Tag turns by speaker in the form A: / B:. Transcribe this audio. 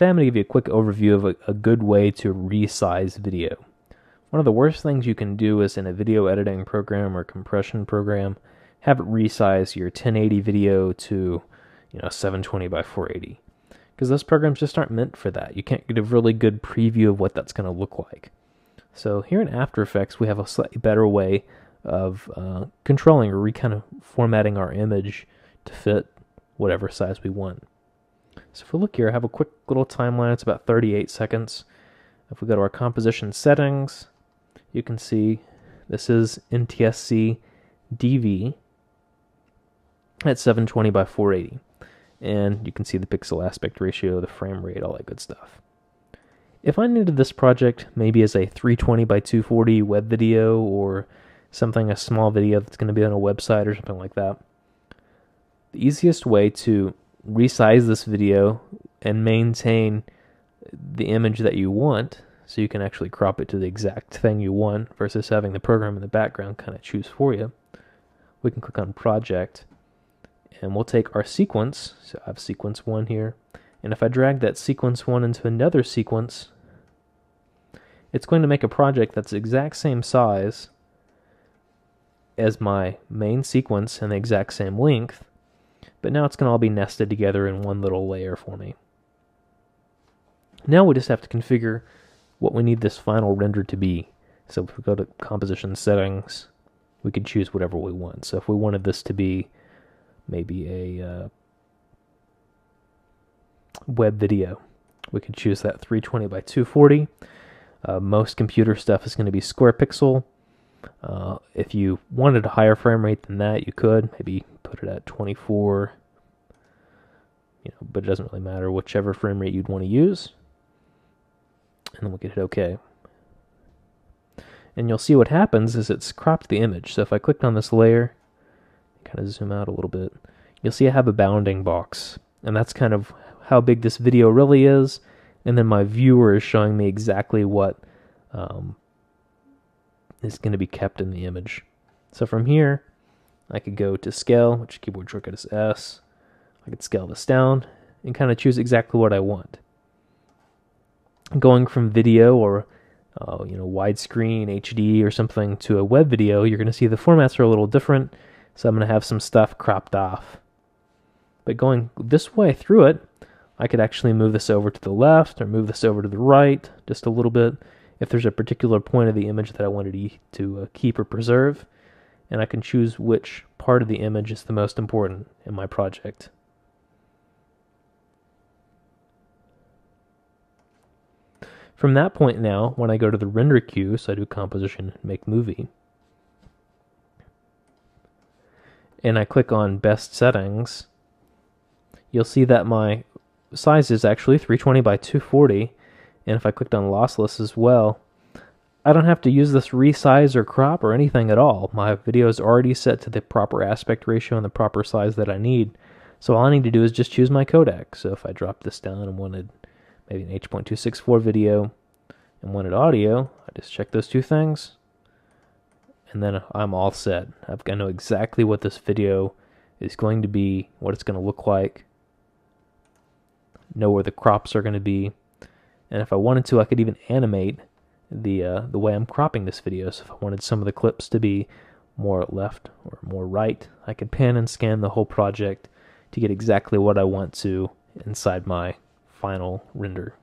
A: Today I'm going to give you a quick overview of a, a good way to resize video. One of the worst things you can do is in a video editing program or compression program, have it resize your 1080 video to, you know, 720 by 480. Because those programs just aren't meant for that. You can't get a really good preview of what that's going to look like. So here in After Effects, we have a slightly better way of uh, controlling or re kind of formatting our image to fit whatever size we want. So if we look here, I have a quick little timeline. It's about 38 seconds. If we go to our composition settings, you can see this is NTSC DV at 720 by 480. And you can see the pixel aspect ratio, the frame rate, all that good stuff. If I needed this project maybe as a 320 by 240 web video or something, a small video that's going to be on a website or something like that, the easiest way to resize this video and maintain the image that you want so you can actually crop it to the exact thing you want versus having the program in the background kind of choose for you. We can click on project and we'll take our sequence. So I have sequence one here. And if I drag that sequence one into another sequence, it's going to make a project that's the exact same size as my main sequence and the exact same length, but now it's going to all be nested together in one little layer for me. Now we just have to configure what we need this final render to be. So if we go to composition settings, we can choose whatever we want. So if we wanted this to be maybe a uh, web video, we could choose that 320 by 240. Uh, most computer stuff is going to be square pixel. Uh, if you wanted a higher frame rate than that, you could maybe put it at 24. You know, but it doesn't really matter whichever frame rate you'd want to use. And then we'll get it OK. And you'll see what happens is it's cropped the image. So if I clicked on this layer, kind of zoom out a little bit, you'll see I have a bounding box. And that's kind of how big this video really is. And then my viewer is showing me exactly what um, is going to be kept in the image. So from here, I could go to scale, which keyboard shortcut is S. I could scale this down and kind of choose exactly what I want. Going from video or uh, you know widescreen HD or something to a web video, you're going to see the formats are a little different. So I'm going to have some stuff cropped off. But going this way through it, I could actually move this over to the left or move this over to the right just a little bit if there's a particular point of the image that I wanted to uh, keep or preserve, and I can choose which part of the image is the most important in my project. From that point now, when I go to the render queue, so I do composition, make movie, and I click on best settings, you'll see that my size is actually 320 by 240 and if I clicked on lossless as well, I don't have to use this resize or crop or anything at all. My video is already set to the proper aspect ratio and the proper size that I need. So all I need to do is just choose my codec. So if I drop this down and wanted maybe an H.264 video and wanted audio, I just check those two things and then I'm all set. I've got to know exactly what this video is going to be, what it's going to look like, know where the crops are going to be, and if I wanted to, I could even animate the uh, the way I'm cropping this video. So if I wanted some of the clips to be more left or more right, I could pan and scan the whole project to get exactly what I want to inside my final render.